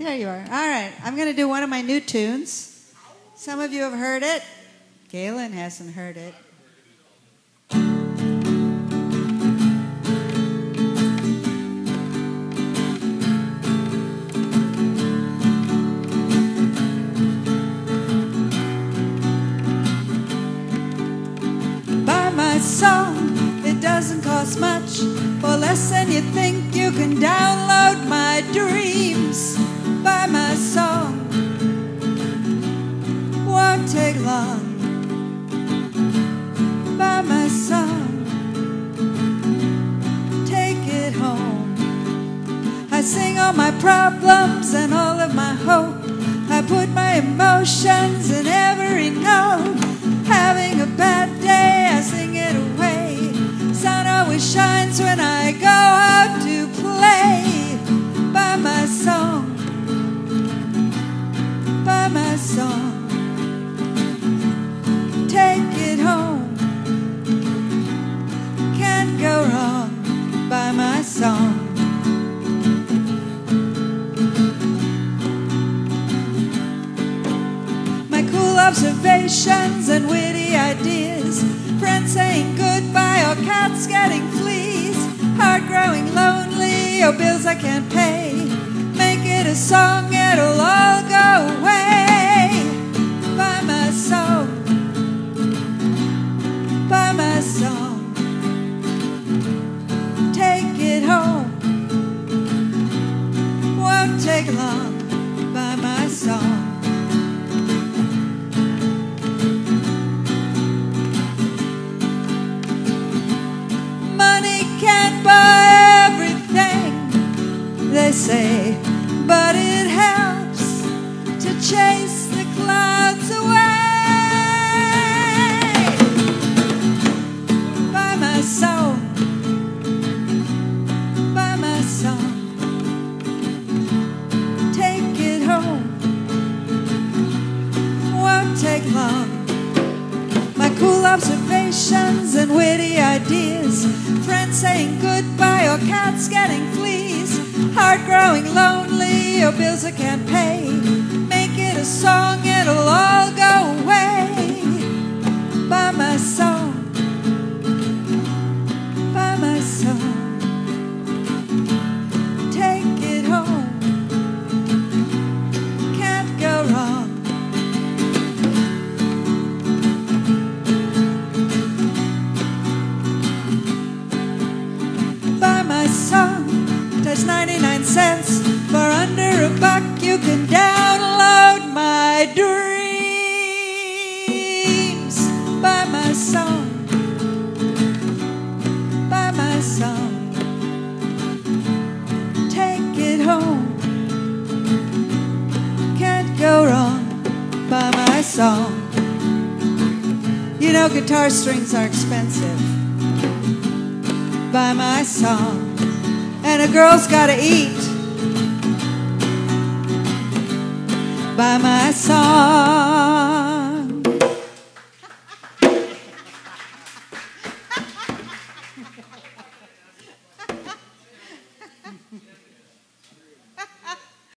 There you are. All right. I'm going to do one of my new tunes. Some of you have heard it. Galen hasn't heard it. Buy my song, it doesn't cost much. For less than you think, you can download long. Buy my song, take it home. I sing all my problems and all of my hope. I put my emotions in every note. Having a bad day, I sing it away. Sun always shines when I go out to play. Buy my song, buy my song. Observations and witty ideas. Friends saying goodbye, or cats getting fleas. Heart growing lonely, or bills I can't pay. Make it a song, it'll all go away. Buy my song, buy my song. Take it home. Won't take long buy my song. They say, but it helps to chase the clouds away. Buy my song, buy my song, take it home, won't take long my cool observations and witty ideas. Friends saying goodbye, or cats getting fleas. Growing lonely, or bills I can't pay. Make it a song, it'll all go away. Buy my song, buy my song. Take it home, can't go wrong. buy my song. Does 99 cents for under a buck. You can download my dreams. Buy my song. Buy my song. Take it home. Can't go wrong. Buy my song. You know, guitar strings are expensive buy my song. And a girl's gotta eat buy my song.